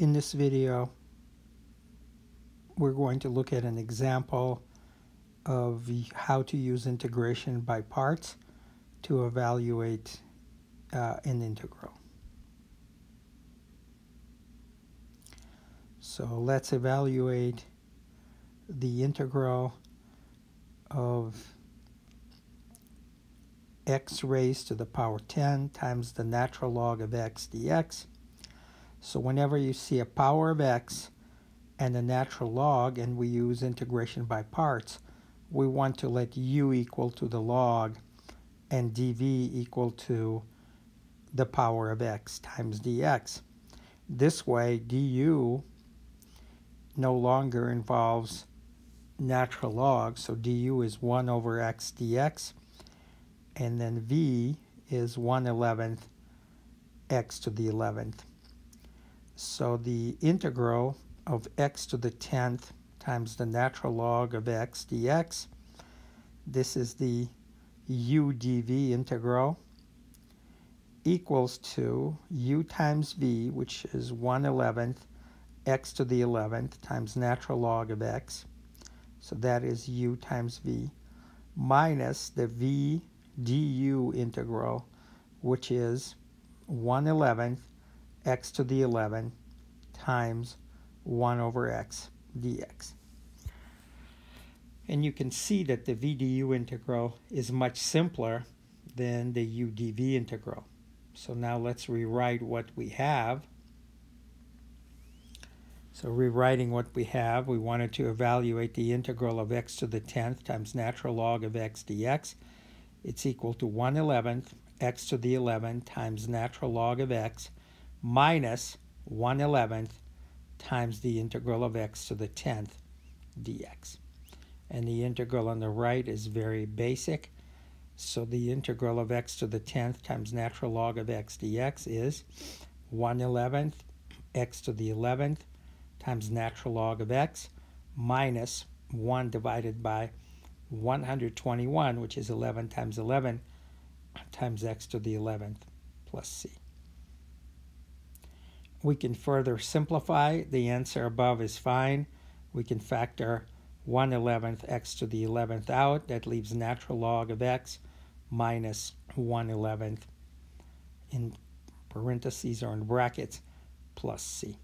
In this video, we're going to look at an example of how to use integration by parts to evaluate uh, an integral. So let's evaluate the integral of x raised to the power 10 times the natural log of x dx. So whenever you see a power of x and a natural log and we use integration by parts, we want to let u equal to the log and dv equal to the power of x times dx. This way du no longer involves natural log, so du is 1 over x dx and then v is 1 11th x to the 11th. So the integral of x to the 10th times the natural log of x dx, this is the u dv integral, equals to u times v, which is 1 11th x to the 11th times natural log of x, so that is u times v, minus the v du integral, which is 1 11th x to the 11 times 1 over x dx. And you can see that the VDU integral is much simpler than the UDV integral. So now let's rewrite what we have. So rewriting what we have, we wanted to evaluate the integral of x to the 10th times natural log of x dx it's equal to 1 11th x to the 11 times natural log of x minus 1 11th times the integral of x to the 10th dx. And the integral on the right is very basic. So the integral of x to the 10th times natural log of x dx is 1 11th x to the 11th times natural log of x minus 1 divided by 121, which is 11 times 11 times x to the 11th plus c. We can further simplify. The answer above is fine. We can factor 1 11th x to the 11th out. That leaves natural log of x minus 1 11th in parentheses or in brackets plus c.